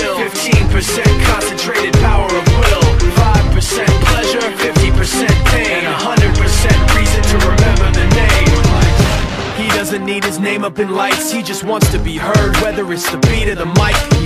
skill 15% concentrated power of will. 5% pleasure, 50% pain. And 100% reason to remember the name. He doesn't need his name up in lights. He just wants to be heard, whether it's the beat or the mic.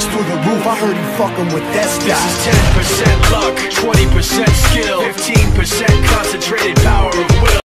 stocks through the roof, I heard he fucking with that This is 10% luck, 20% skill 15% concentrated power of will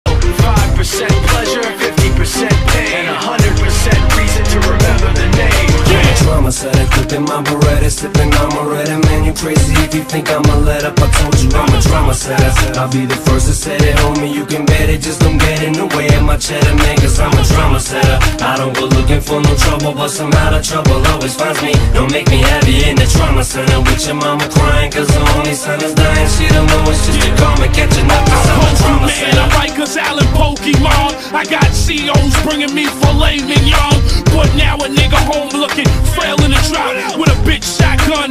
said I clipping my Beretta, sipping on my Beretta Man, you crazy if you think I'ma let up. I told you I'm a drama set I said I'll be the first to say it, homie You can bet it, just don't get in the way of my cheddar Man, cause I'm a drama setter. I don't go looking for no trouble But somehow the trouble always finds me. Don't make me happy in the trauma center With your mama crying cause the only son is dying. She don't know it's just a karma catching up Cause I'm a drama Man, setter. I write cause Alan Pokemon. I got COs bringing me filet mignon. But now a nigga home looking frail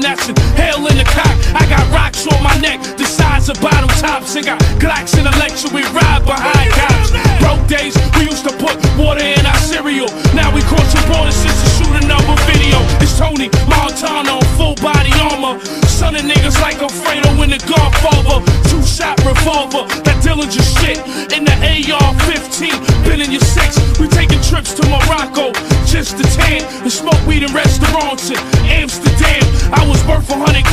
an hail in the cock. I got rocks on my neck the size of bottle tops. And got Glocks in the Lexus we ride behind cops. Broke days we used to put water in our cereal. Now we cross the border since to shoot another video. It's Tony Montana on full body armor. Son of niggas like Alfredo in the Godfather Two shot revolver, that Derringer shit In the AR-15, been in your six We taking trips to Morocco, just to tan And smoke weed in restaurants in Amsterdam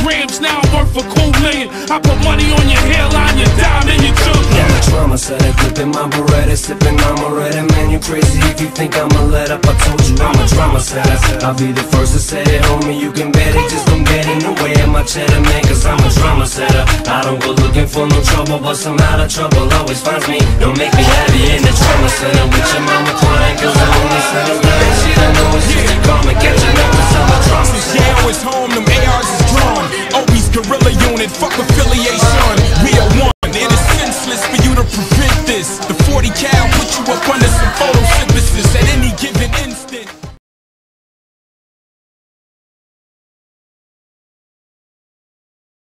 grams, now I'm worth a cool million I put money on your hairline, your dime, and your jewelry I'm a drama setter, clipping my Beretta, sipping on my Beretta Man, you crazy if you think I'ma let up I told you I'm a drama setter. I'll be the first to say it, homie, you can bet it. Just don't get in the way of my cheddar, man, cause I'm a drama setter. I don't go looking for no trouble, but somehow the trouble always finds me. Don't make me happy in the trauma center With your mama crying cause the only son is dying She don't know it's just a karma